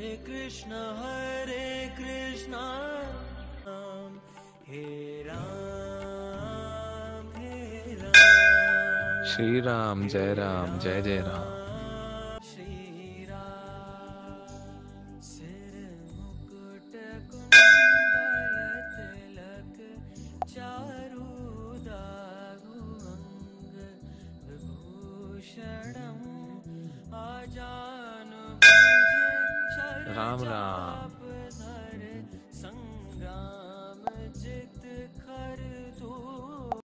कृष्ण हरे कृष्ण राम हे राम हे राम। श्री राम जय राम जय जय राम। श्री राम सिर मुकुट कुंडल तिलक चारु दारु अंग विभूषणम् राम राम।